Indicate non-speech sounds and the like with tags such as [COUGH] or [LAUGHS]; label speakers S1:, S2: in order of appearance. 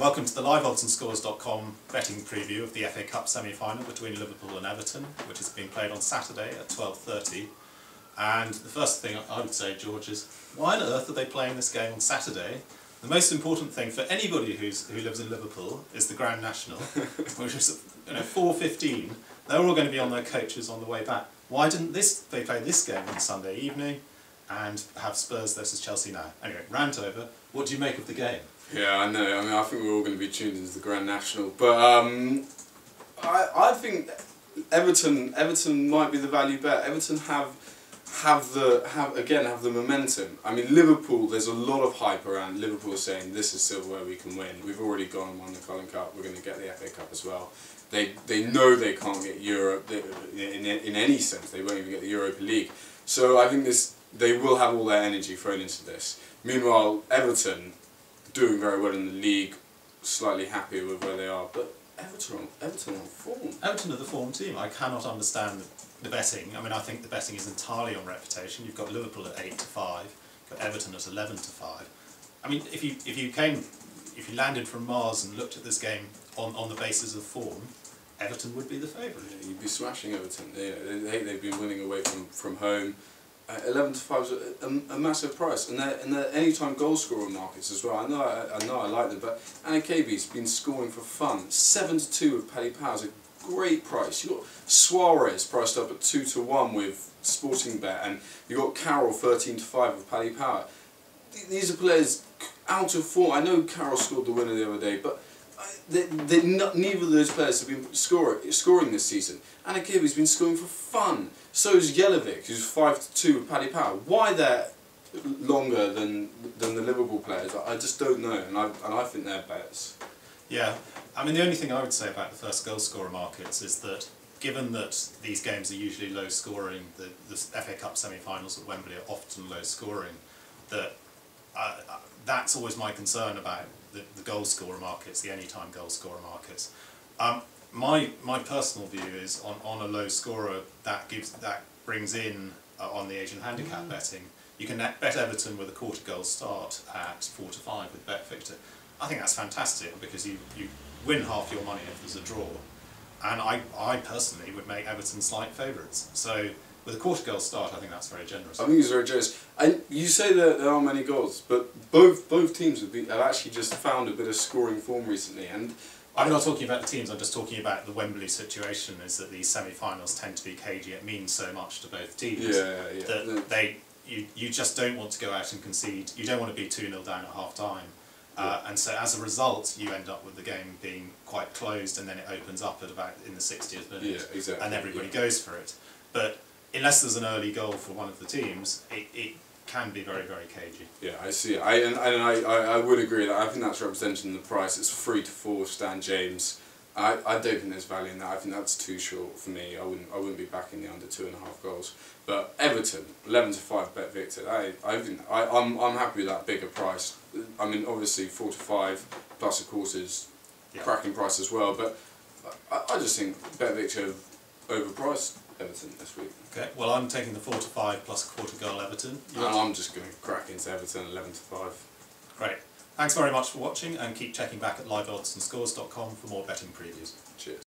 S1: Welcome to the live liveoddsandscores.com betting preview of the FA Cup semi-final between Liverpool and Everton, which is being played on Saturday at 12.30. And the first thing I would say, George, is why on earth are they playing this game on Saturday? The most important thing for anybody who's, who lives in Liverpool is the Grand National, [LAUGHS] which is you know 4.15. They're all going to be on their coaches on the way back. Why didn't this they play this game on Sunday evening and have Spurs versus Chelsea now? Anyway, rant over. What do you make of the game?
S2: Yeah, I know. I mean, I think we're all going to be tuned into the Grand National, but um, I I think Everton Everton might be the value bet. Everton have have the have again have the momentum. I mean, Liverpool. There's a lot of hype around Liverpool saying this is silverware we can win. We've already gone and won the Carling Cup. We're going to get the FA Cup as well. They they know they can't get Europe in in any sense. They won't even get the Europa League. So I think this they will have all their energy thrown into this. Meanwhile, Everton doing very well in the league, slightly happier with where they are, but Everton, Everton on form.
S1: Everton are the form team. I cannot understand the betting. I mean, I think the betting is entirely on reputation. You've got Liverpool at eight to five, you've got Everton at eleven to five. I mean, if you if you came, if you landed from Mars and looked at this game on on the basis of form, Everton would be the favourite.
S2: Yeah, you'd be smashing Everton. They, they, they've been winning away from, from home. Uh, 11 to 5 is a, a, a, massive price, and they're, and they're anytime goal scorer markets as well. I know I, I know I like them, but Anichebe's been scoring for fun. 7 to 2 with Paddy Power is a great price. You've got Suarez priced up at 2 to 1 with Sporting Bet, and you've got Carroll 13 to 5 with Paddy Power. These are players out of form. I know Carroll scored the winner the other day, but they, they, neither of those players have been score, scoring this season. Anna Anichebe's been scoring for fun. So is Jelavic, who's 5 to 2 with Paddy Power. Why they're longer than than the Liverpool players, I just don't know, and I, and I think they're bets.
S1: Yeah, I mean the only thing I would say about the first goal scorer markets is that given that these games are usually low scoring, the, the FA Cup semi-finals at Wembley are often low scoring, that uh, that's always my concern about the, the goal scorer markets, the anytime goal scorer markets. Um, my my personal view is on, on a low scorer that gives that brings in uh, on the Asian handicap mm. betting. You can bet Everton with a quarter goal start at four to five with BetVictor. I think that's fantastic because you, you win half your money if there's a draw, and I I personally would make Everton slight favourites. So with a quarter goal start, I think that's very generous.
S2: I think it's very generous. And you say that there are many goals, but both both teams have, been, have actually just found a bit of scoring form recently. And
S1: I'm not talking about the teams. I'm just talking about the Wembley situation. Is that these semi-finals tend to be cagey. It means so much to both teams.
S2: Yeah, yeah.
S1: That they you you just don't want to go out and concede. You don't want to be two 0 down at half time. Uh, and so as a result, you end up with the game being quite closed, and then it opens up at about in the 60th minute,
S2: yeah, exactly,
S1: and everybody
S2: yeah.
S1: goes for it. But unless there's an early goal for one of the teams, it, it can be very, very cagey.
S2: Yeah, I see. I and, and I, I, I would agree that I think that's represented in the price. It's three to four Stan James. I, I don't think there's value in that. I think that's too short for me. I wouldn't I wouldn't be backing the under two and a half goals. But Everton, eleven to five BetVictor. I I think I I'm I'm happy with that bigger price. I mean obviously four to five plus a quarters, yeah. cracking price as well. But I, I just think BetVictor overpriced. Everton this week.
S1: Okay, well I'm taking the 4 to 5 plus a quarter goal Everton.
S2: And I'm just going to crack into Everton 11 to 5.
S1: Great. Thanks very much for watching and keep checking back at liveoddsandscores.com for more betting previews.
S2: Cheers.